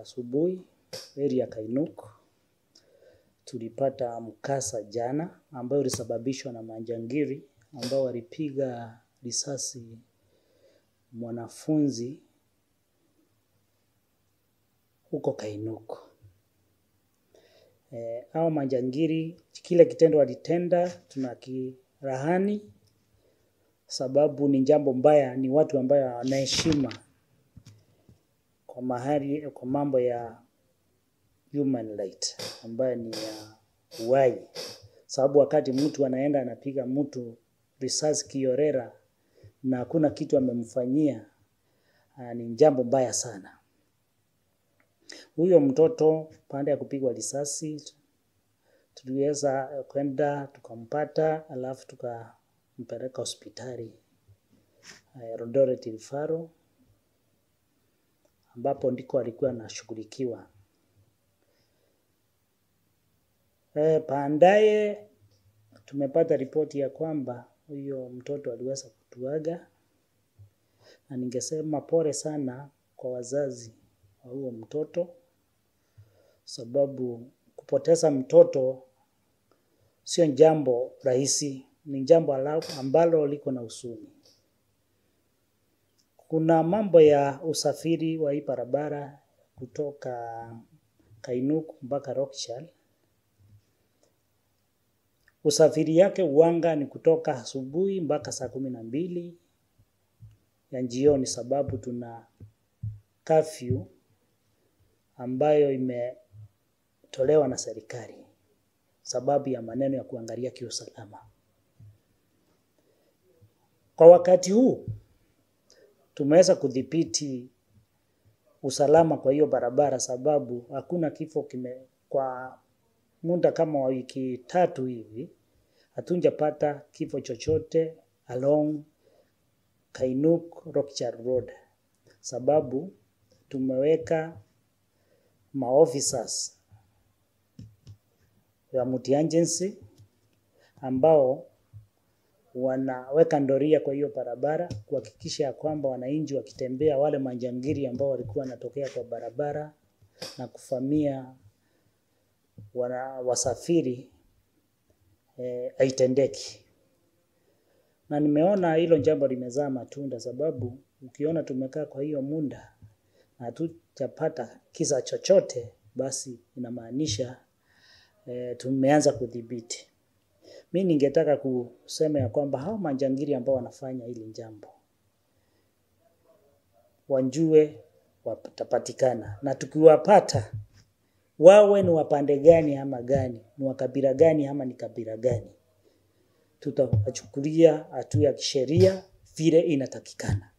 Asubuhi area Kainuk tulipata mkasa jana ambayo ulisababishwa na majangili ambao walipiga risasi mwanafunzi huko Kainuk. E, hao majangili kile kitendo walitenda tunakirahani sababu ni jambo mbaya, ni watu ambayo wanaheshima kwa mahali, kwa mambo ya human right ambayo ni ya uhai, sababu wakati mtu anaenda anapiga mtu risasi kiorera na hakuna kitu amemfanyia, ni jambo mbaya sana. Huyo mtoto baada ya kupigwa risasi tuliweza kwenda tukampata, alafu tukampeleka hospitali rodoret Eldoret Referral ambapo ndiko alikuwa anashughulikiwa. E, baadaye tumepata ripoti ya kwamba huyo mtoto aliweza kutuaga, na ningesema pole sana kwa wazazi wa huo mtoto, sababu kupoteza mtoto sio jambo rahisi, ni jambo ambalo liko na huzuni. Kuna mambo ya usafiri wa hii barabara kutoka Kainuk mpaka Rockshall. Usafiri yake uanga ni kutoka asubuhi mpaka saa kumi na mbili ya jioni, sababu tuna kafyu ambayo imetolewa na serikali sababu ya maneno ya kuangalia kiusalama. Kwa wakati huu tumeweza kudhibiti usalama kwa hiyo barabara, sababu hakuna kifo kime, kwa muda kama wa wiki tatu hivi hatunjapata kifo chochote along Kainuk Rockchar Road, sababu tumeweka maofficers ya multi-agency ambao wanaweka ndoria kwa hiyo barabara kuhakikisha ya kwamba wananchi wakitembea, wale majangili ambao walikuwa wanatokea kwa barabara na kuvamia wana wasafiri haitendeki. Na nimeona hilo jambo limezaa matunda, sababu ukiona tumekaa kwa hiyo muda na hatujapata kisa chochote, basi inamaanisha eh, tumeanza kudhibiti. Mi ningetaka kusema ya kwamba hao manjangiri ambao wanafanya hili jambo wanjue watapatikana, na tukiwapata wawe ni wapande gani ama gani, ni wakabila gani ama ni kabila gani, tutawachukulia hatua ya kisheria vile inatakikana.